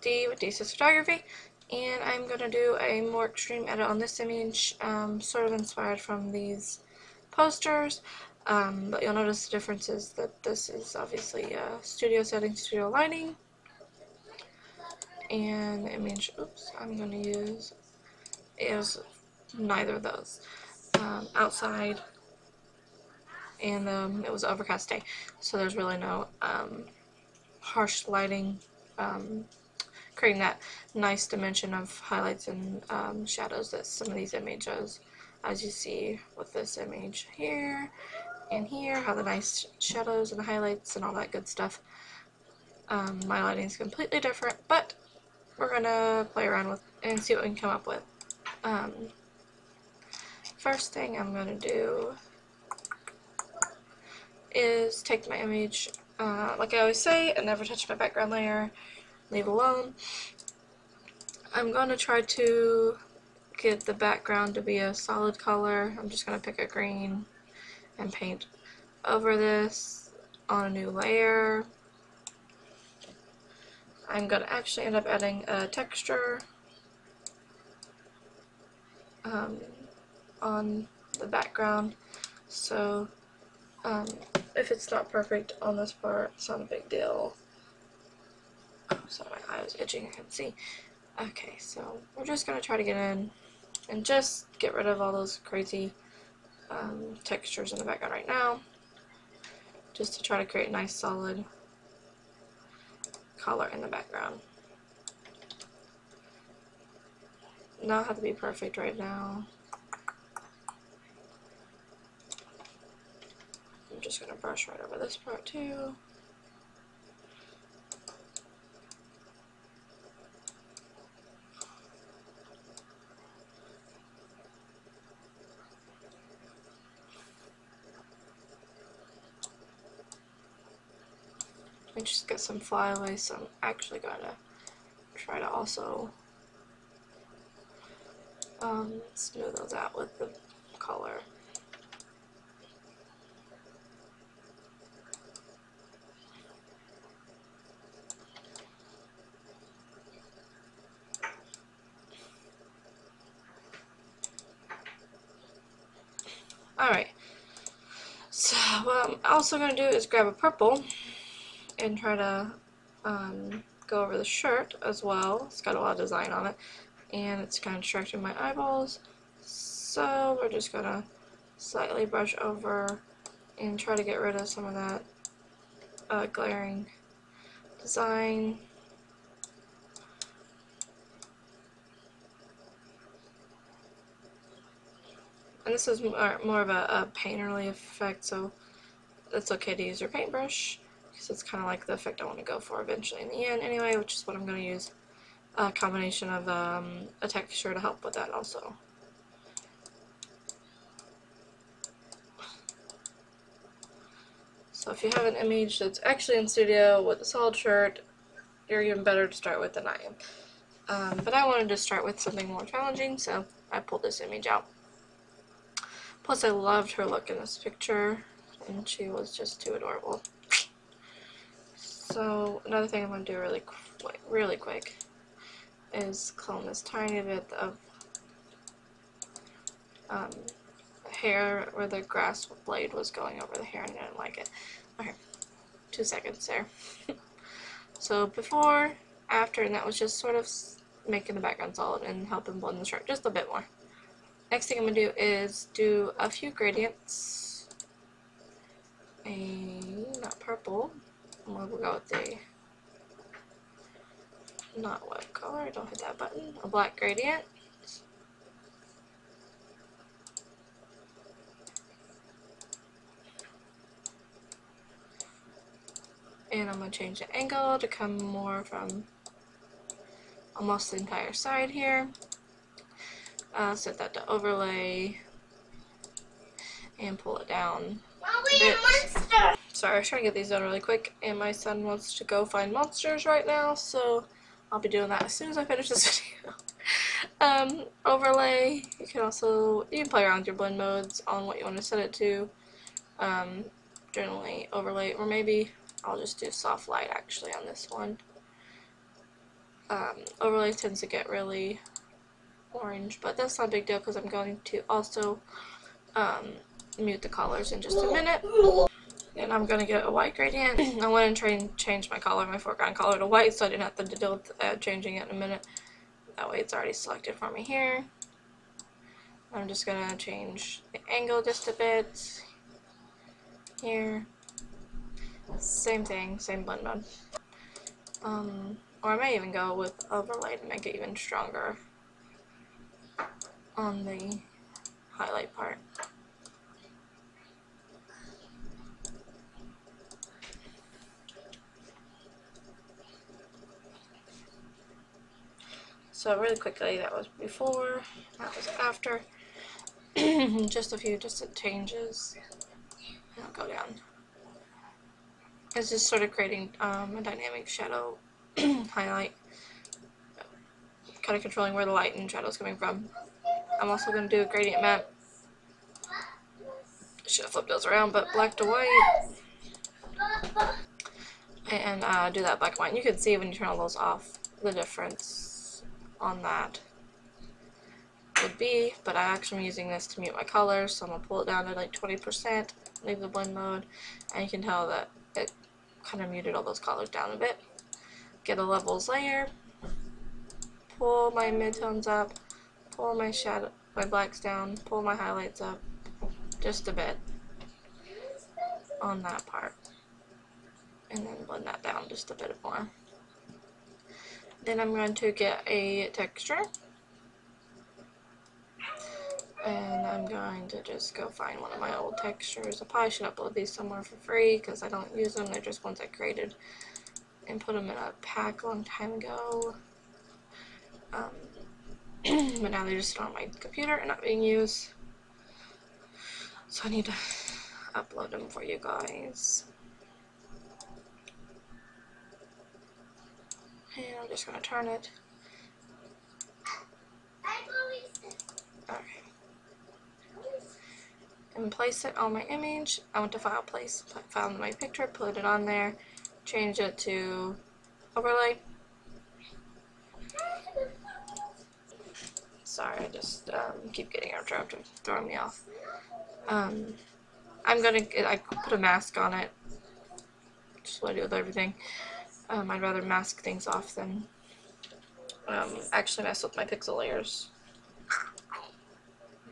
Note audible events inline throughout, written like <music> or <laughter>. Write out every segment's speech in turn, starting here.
Dee with Dee's Photography, and I'm going to do a more extreme edit on this image, um, sort of inspired from these posters, um, but you'll notice the difference is that this is obviously uh, studio setting, studio lighting, and the image, oops, I'm going to use is neither of those. Um, outside, and um, it was overcast day, so there's really no um, harsh lighting um, creating that nice dimension of highlights and um, shadows that some of these images, as you see with this image here and here, have the nice shadows and highlights and all that good stuff. Um, my lighting is completely different, but we're gonna play around with and see what we can come up with. Um, first thing I'm gonna do is take my image, uh, like I always say, I never touch my background layer, leave alone. I'm going to try to get the background to be a solid color. I'm just going to pick a green and paint over this on a new layer. I'm going to actually end up adding a texture um, on the background. So um, if it's not perfect on this part, it's not a big deal. Oh, sorry, my eye was itching, I can't see. Okay, so we're just going to try to get in and just get rid of all those crazy um, textures in the background right now. Just to try to create a nice solid color in the background. Not have to be perfect right now. I'm just going to brush right over this part too. I just get some flyaways, so I'm actually going to try to also um, smooth those out with the color. Alright, so what I'm also going to do is grab a purple and try to um, go over the shirt as well. It's got a lot of design on it and it's kind of distracting my eyeballs. So we're just going to slightly brush over and try to get rid of some of that uh, glaring design. And this is more, more of a, a painterly effect, so it's okay to use your paintbrush because it's kind of like the effect I want to go for eventually in the end anyway, which is what I'm going to use a combination of um, a texture to help with that also. So if you have an image that's actually in studio with a solid shirt, you're even better to start with than I am. Um, but I wanted to start with something more challenging, so I pulled this image out. Plus I loved her look in this picture, and she was just too adorable. So another thing I'm going to do really quick, really quick is clone this tiny bit of um, hair where the grass blade was going over the hair and I didn't like it. Okay, two seconds there. <laughs> so before, after, and that was just sort of making the background solid and helping blend the shirt just a bit more. Next thing I'm going to do is do a few gradients. A, not purple, we'll go with a not what color, don't hit that button, a black gradient. And I'm going to change the angle to come more from almost the entire side here. Uh, set that to overlay and pull it down Sorry, I was trying to get these done really quick, and my son wants to go find monsters right now, so I'll be doing that as soon as I finish this <laughs> video. um, overlay, you can also, you can play around with your blend modes on what you want to set it to. Um, generally overlay, or maybe I'll just do soft light actually on this one. um, overlay tends to get really orange, but that's not a big deal because I'm going to also um, mute the colors in just a minute. And I'm going to get a white gradient. <clears throat> I went and train, changed my color, my foreground color to white so I didn't have to deal with uh, changing it in a minute. That way it's already selected for me here. I'm just going to change the angle just a bit. Here. Same thing, same blend mode. Um, or I may even go with overlay to make it even stronger on the highlight part. So really quickly, that was before, that was after. <clears throat> just a few just changes. And I'll go down. It's just sort of creating um, a dynamic shadow <clears throat> highlight. Kind of controlling where the light and shadow is coming from. I'm also going to do a gradient map. Should have flipped those around, but black to white. And uh, do that black and white. You can see when you turn all those off the difference on that would be, but I'm actually using this to mute my colors, so I'm going to pull it down to like 20%, leave the blend mode, and you can tell that it kind of muted all those colors down a bit. Get a levels layer, pull my midtones up, pull my shadow, my blacks down, pull my highlights up, just a bit on that part, and then blend that down just a bit more. Then I'm going to get a texture. And I'm going to just go find one of my old textures. I probably should upload these somewhere for free because I don't use them. They're just ones I created and put them in a pack a long time ago. Um, <clears throat> but now they're just on my computer and not being used. So I need to upload them for you guys. And I'm just going to turn it. Okay. And place it on my image. I went to file place, found my picture, put it on there, change it to overlay. Sorry, I just um, keep getting interrupted, throwing me off. Um, I'm gonna, I put a mask on it, just what I do with everything. Um, I'd rather mask things off than um, actually mess with my pixel layers.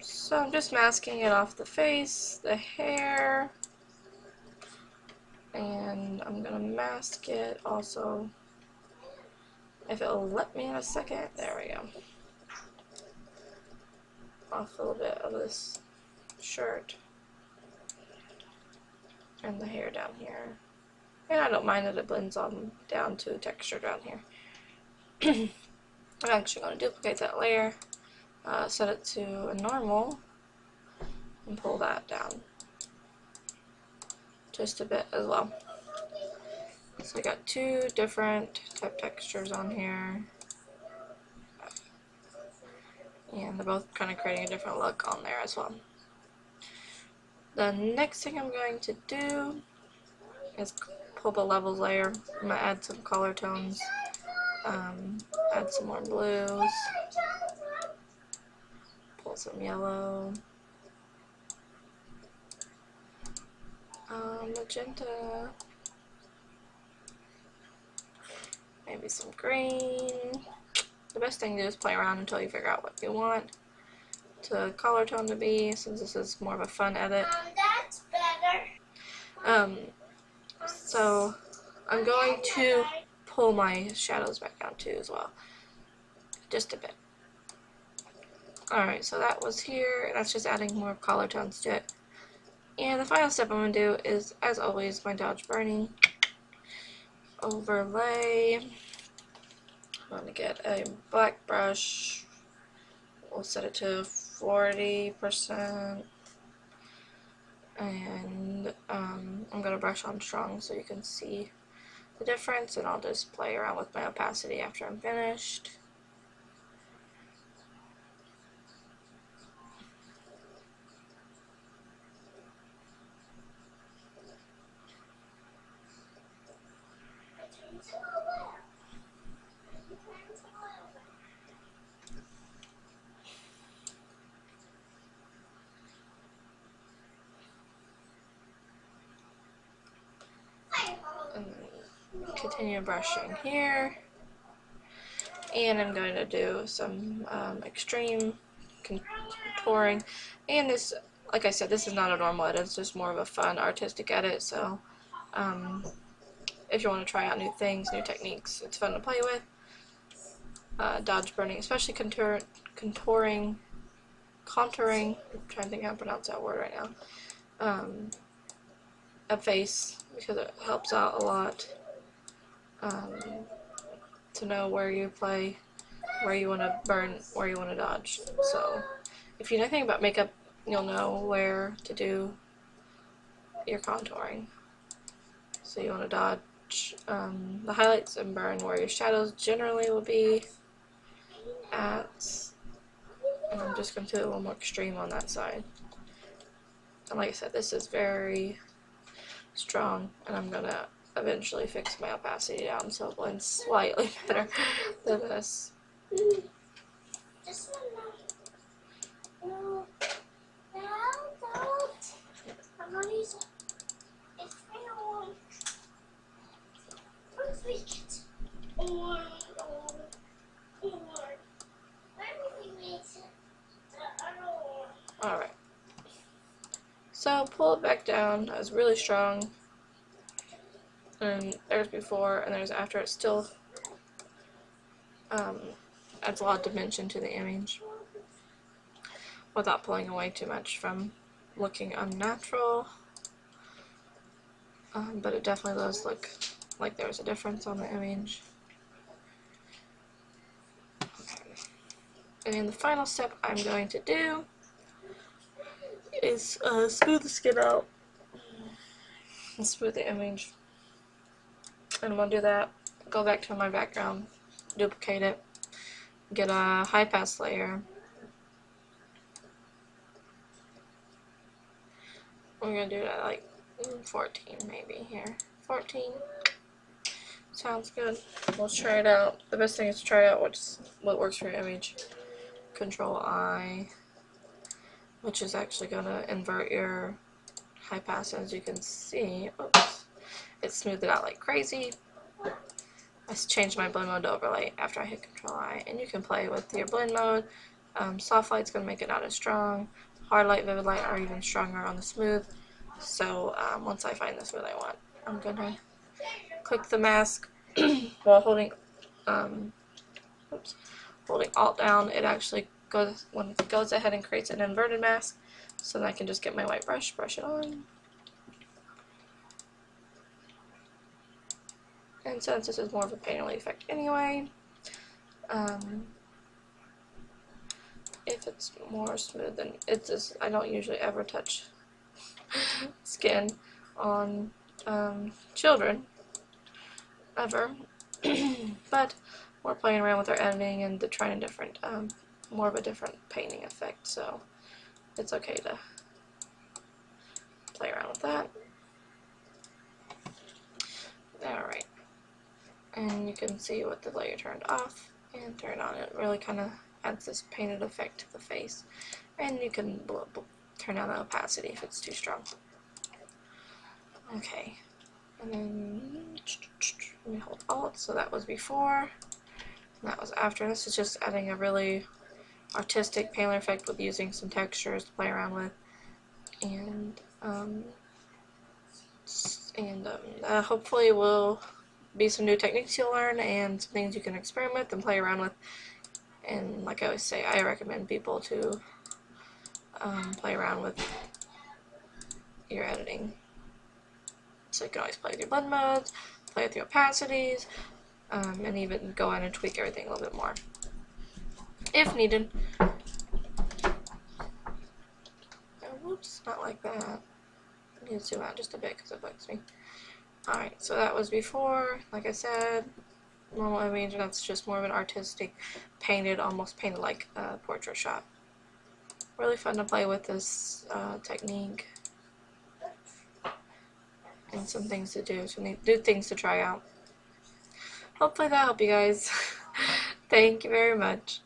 So I'm just masking it off the face, the hair, and I'm gonna mask it also, if it'll let me in a second, there we go. Off a little bit of this shirt and the hair down here. And I don't mind that it blends on down to texture down here. <clears throat> I'm actually going to duplicate that layer, uh, set it to a normal, and pull that down just a bit as well. So I got two different type textures on here. And they're both kind of creating a different look on there as well. The next thing I'm going to do is pull the levels layer. I'm going to add some color tones, um, add some more blues, pull some yellow, um, magenta, maybe some green. The best thing to do is play around until you figure out what you want to color tone to be, since this is more of a fun edit. Um, that's better. Um, so I'm going to pull my shadows back down too as well. Just a bit. Alright, so that was here. That's just adding more color tones to it. And the final step I'm going to do is, as always, my Dodge Burning overlay. I'm going to get a black brush. We'll set it to 40% and um, I'm going to brush on strong so you can see the difference and I'll just play around with my opacity after I'm finished. Continue brushing here. And I'm going to do some um, extreme contouring. And this, like I said, this is not a normal edit. It's just more of a fun artistic edit. So um, if you want to try out new things, new techniques, it's fun to play with. Uh, dodge burning, especially contour contouring, contouring, I'm trying to think how to pronounce that word right now, um, a face, because it helps out a lot um, to know where you play, where you want to burn, where you want to dodge. So if you know anything about makeup, you'll know where to do your contouring. So you want to dodge um, the highlights and burn where your shadows generally will be at. And I'm just going to do a little more extreme on that side. And like I said, this is very strong, and I'm going to eventually fix my opacity down so it blends slightly <laughs> better than this. Alright. So pull it back down. That was really strong. And there's before and there's after. It still um, adds a lot of dimension to the image without pulling away too much from looking unnatural. Um, but it definitely does look like there's a difference on the image. Okay. And the final step I'm going to do is uh, smooth the skin out and smooth the image. And to do that, go back to my background, duplicate it, get a high pass layer. We're going to do that like 14 maybe here. 14. Sounds good. Let's try it out. The best thing is to try out what's what works for your image. Control I which is actually going to invert your high pass as you can see. Oops. It smoothed it out like crazy. I changed my blend mode to overlay after I hit control I and you can play with your blend mode. Um, soft light's going to make it not as strong. Hard light, vivid light are even stronger on the smooth. So um, once I find the smooth I want, I'm going to click the mask <clears throat> while holding um, oops, holding alt down. It actually goes when it goes ahead and creates an inverted mask so then I can just get my white brush, brush it on. And since this is more of a painterly effect anyway, um, if it's more smooth then it's just, I don't usually ever touch <laughs> skin on um, children, ever, <clears throat> but we're playing around with our editing and the trying a different um, more of a different painting effect, so it's okay to play around with that. Alright. And you can see what the layer turned off and turned on. It really kind of adds this painted effect to the face. And you can turn down the opacity if it's too strong. Okay. And then let me hold Alt, so that was before. And that was after. This is just adding a really artistic painterly effect with using some textures to play around with. And, um, and um, uh, hopefully will be some new techniques you'll learn and some things you can experiment with and play around with. And like I always say, I recommend people to um, play around with your editing. So you can always play with your blend modes, play with your opacities, um, and even go in and tweak everything a little bit more if needed. Oh, whoops, not like that. I need to zoom out just a bit because it bugs me. Alright, so that was before, like I said, normal image, and that's just more of an artistic, painted, almost painted like a portrait shot. Really fun to play with this uh, technique. And some things to do, some new things to try out. Hopefully that helped you guys. <laughs> Thank you very much.